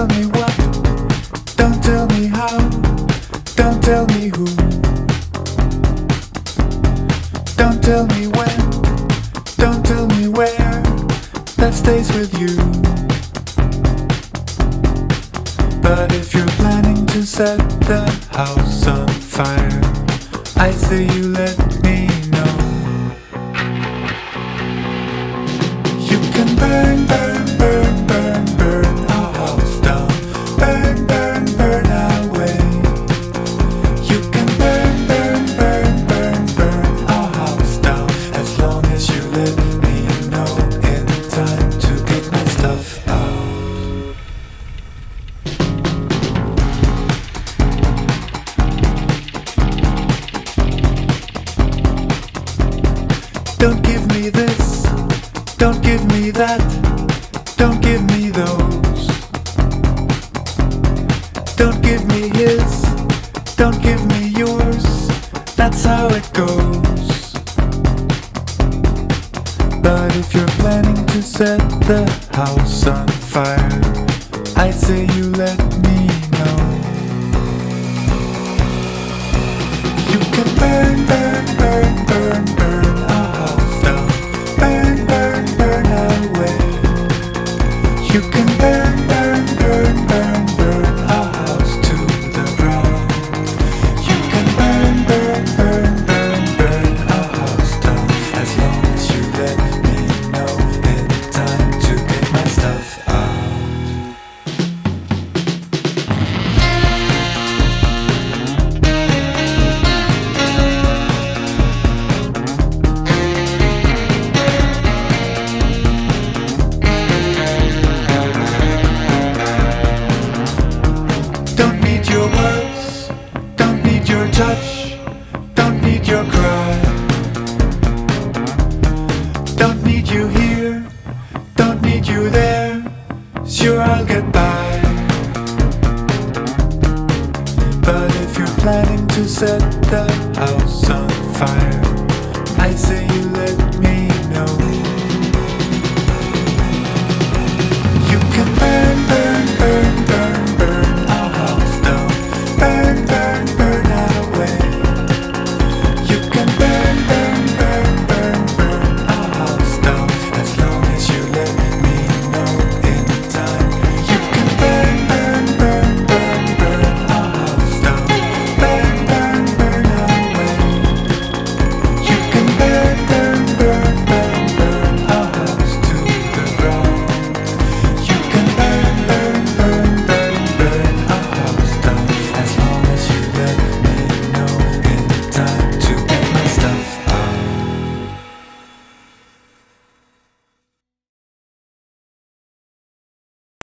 Tell me what, don't tell me how, don't tell me who. Don't tell me when, don't tell me where, that stays with you. But if you're planning to set the house on fire, I say you let me know. You can burn, burn, this, don't give me that, don't give me those. Don't give me his, don't give me yours, that's how it goes. But if you're planning to set the house on fire, I say you let me know. You can burn. goodbye. But if you're planning to set the house on fire, I say you